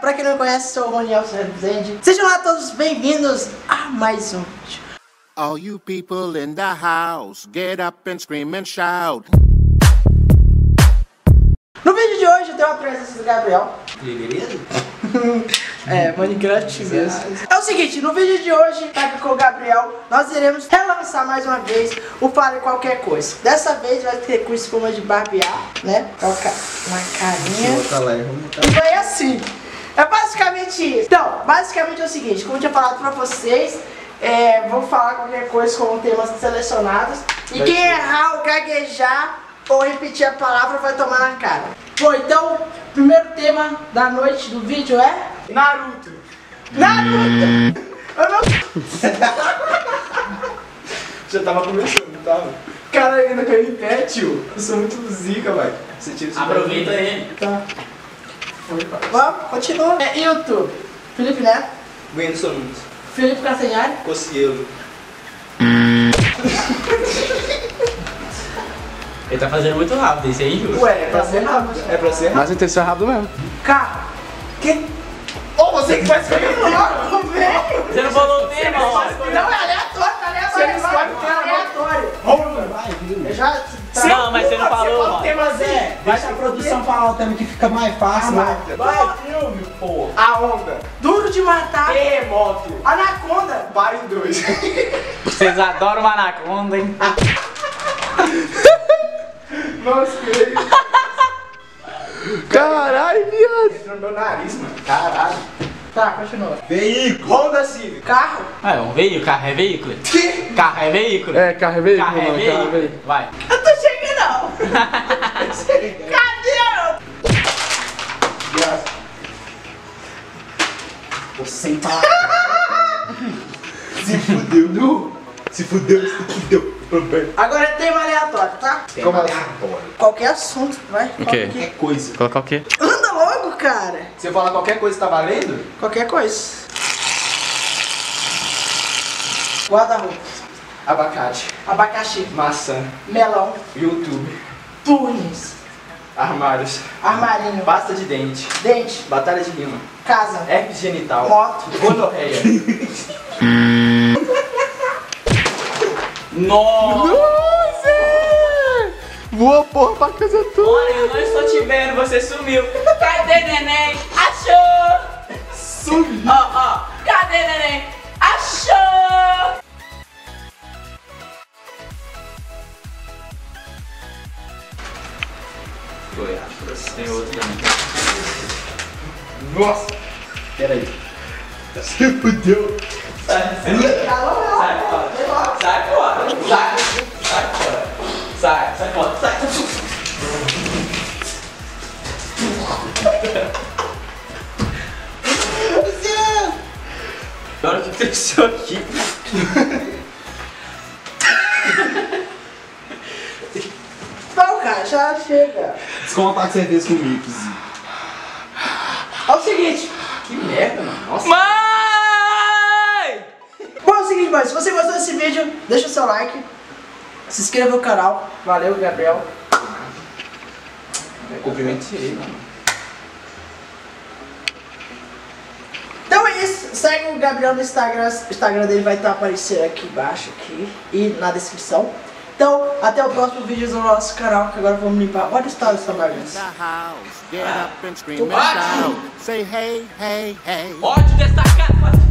pra quem não me conhece, sou o Roniel Rezende. Sejam lá todos bem-vindos a mais um vídeo. All you people in the house, get up and scream and shout. No vídeo de hoje eu tenho a presença do Gabriel. Beleza? É, Minecraft mesmo. É o seguinte, no vídeo de hoje, tá aqui com o Gabriel, nós iremos relançar mais uma vez o Fale Qualquer Coisa. Dessa vez vai ter com espuma de barbear, né? Colocar na carinha. Bota lá e botar. E vai assim. É basicamente isso. Então, basicamente é o seguinte, como eu tinha falado pra vocês, é, vou falar qualquer coisa com temas selecionados. E quem errar ou gaguejar ou repetir a palavra vai tomar na cara. Bom, então, o primeiro tema da noite do vídeo é Naruto. Naruto! Eu não... Já tava começando, tava? Cara, ainda caiu em pé, tio. Eu sou muito zica, vai. Você tira isso Aproveita ele. Tá. Vamos, continua. É, YouTube. Felipe Neto, Whindersson Nunes. Felipe Castanhari, Cocielo. Ele tá fazendo muito rápido, isso é injusto. Ué, é pra ser rápido. É pra ser rápido. Mas tem que ser rápido mesmo. carro. Que? Ô, você que vai escolher o nome. Louco, velho! Você não falou o tema, ó. Não, é aleatório, tá aleatório. Você escolhe o tema. aleatório. Eu já... Tá. Não, mas você não falou, Qual ó. tema Zé? Deixa a produção falar o tema que fica mais fácil, né? Vai, filme, pô. A onda. Duro de matar. Terremoto. Anaconda. Pai 2. Vocês adoram uma anaconda, hein? Nossa, que isso. Caralho, viado. Entrou no meu nariz, mano. Caralho. Tá, continua. Veículo. Honda Civic. Carro. Ah, é um veículo, carro é veículo. Que? Carro é veículo. É, carro é veículo, Carro é é veículo. veículo. Vai. Eu tô não. Cadê? Sem palavras. Se fudeu. Nu. Se fudeu, se fudeu. Problema. Agora é tema aleatório, tá? Como assim? Qualquer assunto, vai. O quê? Qualquer coisa. Colocar o quê? Anda logo, cara. Você falar qualquer coisa tá valendo? Qualquer coisa. Guarda-roupa. Abacate. Abacaxi. Maçã. Melão. YouTube. Tunis. Armários. Armarinho. Pasta de dente. Dente. Batalha de rima. Casa. Herpes genital. Moto. Gonorreia. Nossa! Nossa! Voa porra pra casa toda. Olha, eu não estou te vendo, você sumiu. Cadê neném? Achou! Sumiu. Ó, ó. Cadê neném? Tem outro também. Nossa. Peraí. Se fudeu. Sai, fora. Sai fora. Sai. Sai fora. Sai, sai fora. Sai. Agora o que aconteceu aqui? Chega. Desconta um ataque de certeza comigo. É o seguinte. Que merda, mano. Nossa. Mãe! Bom, é o seguinte, mano. Se você gostou desse vídeo, deixa o seu like. Se inscreva no canal. Valeu, Gabriel. Cumprimento ele, mano. Então é isso. Segue o Gabriel no Instagram. O Instagram dele vai estar aparecendo aqui embaixo aqui e na descrição. Então, até o próximo vídeo do nosso canal, que agora vamos limpar. Olha o estado dessa bagunça. the house, get up and scream and shout. Say hey, hey, hey. Ódio dessa casa!